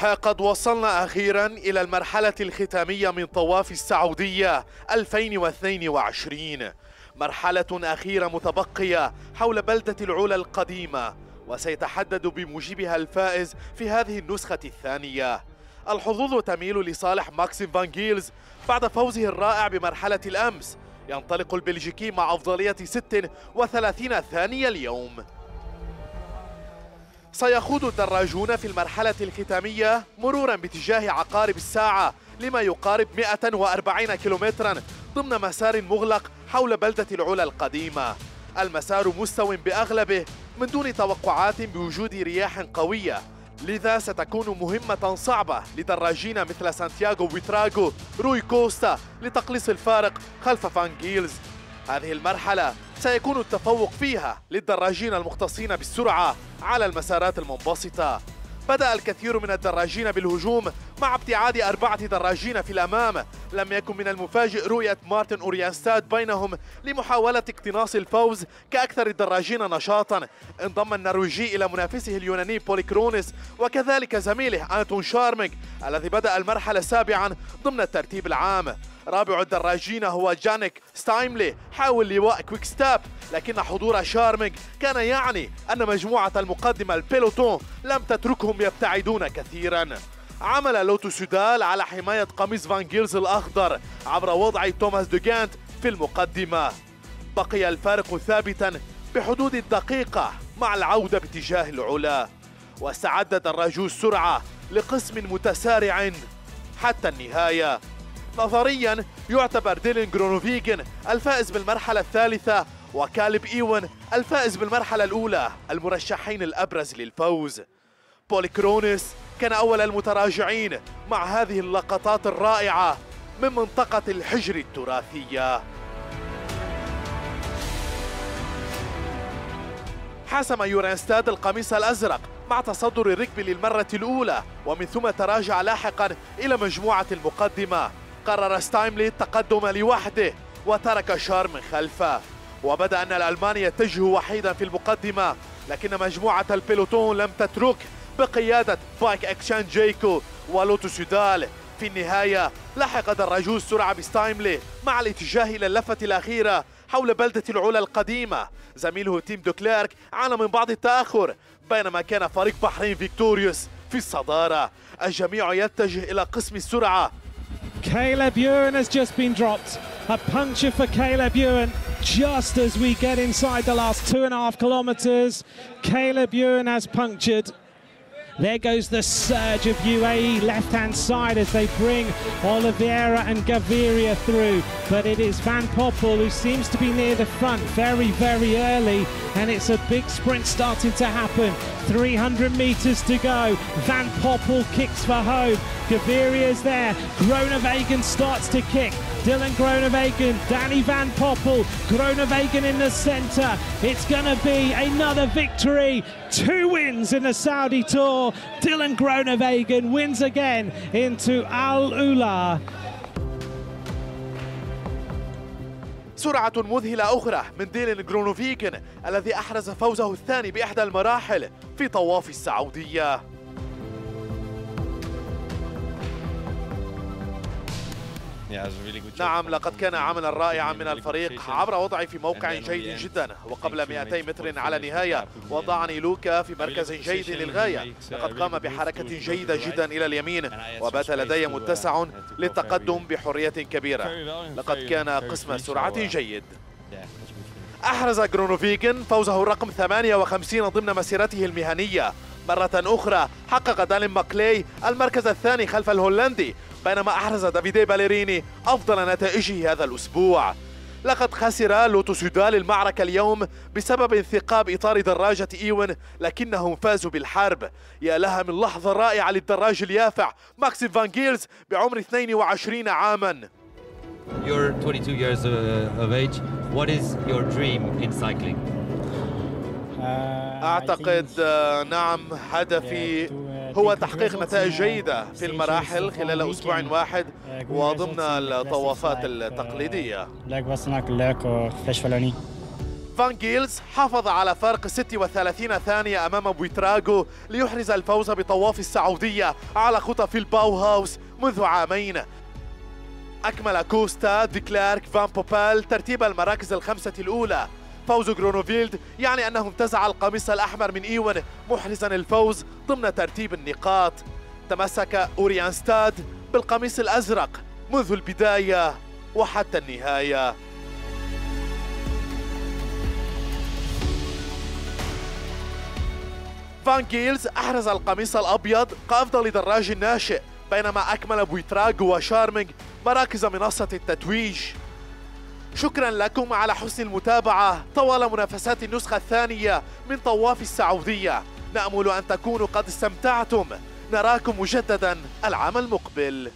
ها قد وصلنا أخيرا إلى المرحلة الختامية من طواف السعودية 2022 مرحلة أخيرة متبقية حول بلدة العلا القديمة وسيتحدد بموجبها الفائز في هذه النسخة الثانية. الحظوظ تميل لصالح ماكسيم فان جيلز بعد فوزه الرائع بمرحلة الأمس. ينطلق البلجيكي مع أفضلية 36 ثانية اليوم. سيخوض الدراجون في المرحلة الختامية مرورا باتجاه عقارب الساعة لما يقارب 140 كيلومترا ضمن مسار مغلق حول بلدة العلا القديمة. المسار مستو بأغلبه من دون توقعات بوجود رياح قوية لذا ستكون مهمة صعبة لدراجين مثل سانتياغو بويتراغو وروي كوستا لتقليص الفارق خلف فان جيلز. هذه المرحلة سيكون التفوق فيها للدراجين المختصين بالسرعة على المسارات المنبسطة. بدأ الكثير من الدراجين بالهجوم مع ابتعاد أربعة دراجين في الأمام. لم يكن من المفاجئ رؤية مارتن أوريانستاد بينهم لمحاولة اقتناص الفوز كأكثر الدراجين نشاطا. انضم النرويجي إلى منافسه اليوناني بوليكرونيس وكذلك زميله أنتون شارمينغ الذي بدأ المرحلة سابعا ضمن الترتيب العام. رابع الدراجين هو جانيك ستايملي. حامل لواء كويك ستاب لكن حضور شارمينغ كان يعني أن مجموعة المقدمة البيلوتون لم تتركهم يبتعدون كثيرا. عمل لوتو سودال على حماية قميص فان جيلز الأخضر عبر وضع توماس دوغانت في المقدمة. بقي الفارق ثابتا بحدود الدقيقة مع العودة باتجاه العلا. واستعد دراجو السرعة لقسم متسارع حتى النهاية. نظريا يعتبر ديلين جرونوفيجن الفائز بالمرحلة الثالثة وكالب إيون الفائز بالمرحلة الأولى المرشحين الأبرز للفوز. بوليكرونيس كان أول المتراجعين مع هذه اللقطات الرائعة من منطقة الحجر التراثية. حسم يورانستاد القميص الأزرق مع تصدر الركب للمرة الأولى ومن ثم تراجع لاحقا إلى مجموعة المقدمة. قرر ستايملي التقدم لوحده وترك شارمينغ خلفه. وبدا أن الألماني يتجه وحيدا في المقدمة لكن مجموعة البيلوتون لم تترك بقيادة بايك إكشان جيكو ولوتو سودال. في النهاية لحق دراجو السرعة بستايملي مع الاتجاه إلى اللفة الأخيرة حول بلدة العلا القديمة. زميله تيم دوكليرك عانى من بعض التأخر بينما كان فريق بحرين فيكتوريوس في الصدارة. الجميع يتجه إلى قسم السرعة Caleb Ewan has just been dropped. A puncture for Caleb Ewan just as we get inside the last two and a half kilometres. Caleb Ewan has punctured. There goes the surge of UAE left-hand side as they bring Oliveira and Gaviria through. But it is Van Poppel who seems to be near the front very, very early. And it's a big sprint starting to happen. 300 metres to go. Van Poppel kicks for home. Gaviria's there. Groenewegen starts to kick. Dylan Groenewegen, Danny Van Poppel, Groenewegen in the centre. It's going to be another victory. Two wins in the Saudi Tour. Dylan Groenewegen wins again into Al Ula. سرعة مذهلة أخرى من ديلين جرونوفيكن الذي أحرز فوزه الثاني بإحدى المراحل في طواف السعودية نعم لقد كان عملا رائعا من الفريق عبر وضعي في موقع جيد جدا وقبل 200 متر على النهاية. وضعني لوكا في مركز جيد للغاية. لقد قام بحركة جيدة جدا إلى اليمين. وبات لدي متسع للتقدم بحرية كبيرة. لقد كان قسم سرعة جيد. أحرز جرونوفيجن فوزه الرقم 58 ضمن مسيرته المهنية. مرة أخرى حقق دالين ماكلي المركز الثاني خلف الهولندي بينما أحرز دافيدي باليريني أفضل نتائجه هذا الأسبوع لقد خسر لوتو سودال المعركة اليوم بسبب انثقاب إطار دراجة إيون لكنهم فازوا بالحرب يا لها من لحظة رائعة للدراج اليافع ماكسيم فان جيلز بعمر 22 عاما You're 22 years of age. What is your dream in cycling? أعتقد آه، نعم هدفي هو تحقيق نتائج جيدة في المراحل خلال أسبوع واحد وضمن الطوافات التقليدية. فان جيلز حافظ على فرق 36 ثانية أمام بويتراغو ليحرز الفوز بطواف السعودية على خطى فيل باوهاوس منذ عامين. أكمل كوستا ديكلارك فان بوبال ترتيب المراكز الخمسة الأولى. فوز جرونوفيجن يعني أنه انتزع القميص الأحمر من إيون محرزا الفوز ضمن ترتيب النقاط. تمسك أوريانستاد بالقميص الأزرق منذ البداية وحتى النهاية. فان جيلز أحرز القميص الأبيض كأفضل دراج ناشئ بينما أكمل بويتراغو وشارمينغ مراكز منصة التتويج. شكرا لكم على حسن المتابعة. طوال منافسات النسخة الثانية من طواف السعودية. نأمل أن تكونوا قد استمتعتم. نراكم مجددا العام المقبل.